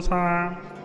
Time.